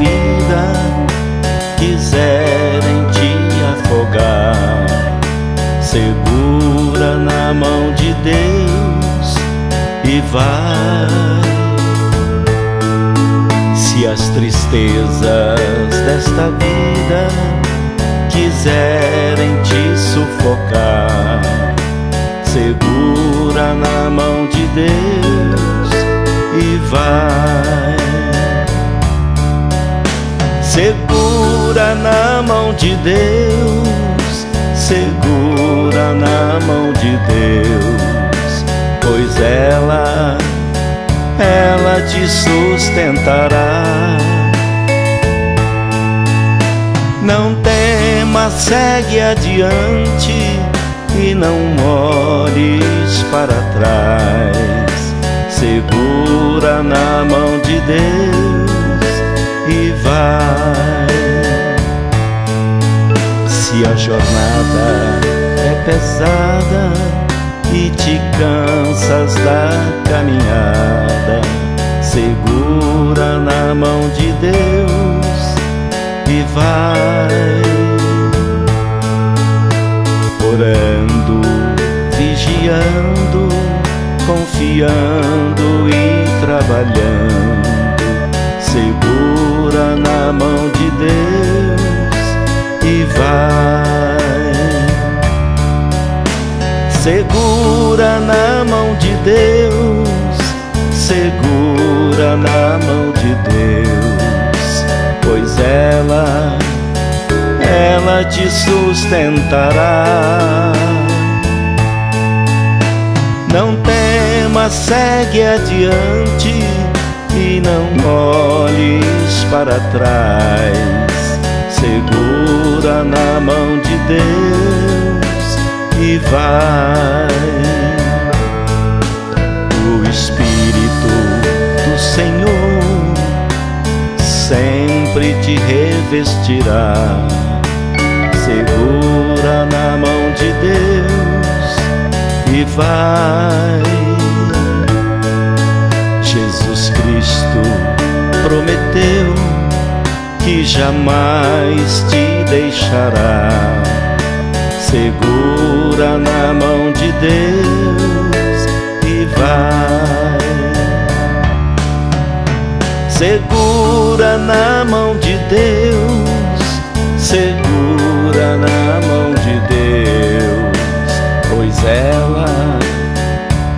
vida quiserem te afogar, segura na mão de Deus e vai. Se as tristezas desta vida quiserem te sufocar, segura na mão de Deus e vai. Segura na mão de Deus, segura na mão de Deus, pois ela, ela te sustentará. Não tema, segue adiante e não olhes para trás. Segura na mão de Deus e vai. Se a jornada é pesada e te cansas da caminhada, segura na mão de Deus e vai. Orando, vigiando, confiando e trabalhando, Segura na mão de Deus, segura na mão de Deus, pois ela, ela te sustentará. Não tema, segue adiante e não olhes para trás. Segura na mão de Deus e vai. O Espírito do Senhor sempre te revestirá. Segura na mão de Deus e vai. Jesus Cristo prometeu que jamais te deixará. Segura na mão de Deus e vai. Segura na mão de Deus, segura na mão de Deus, pois ela,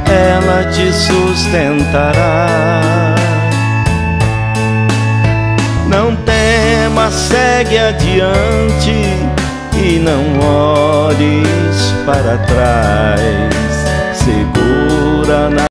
ela te sustentará. Não tema, segue adiante e não olhes para trás. Segura na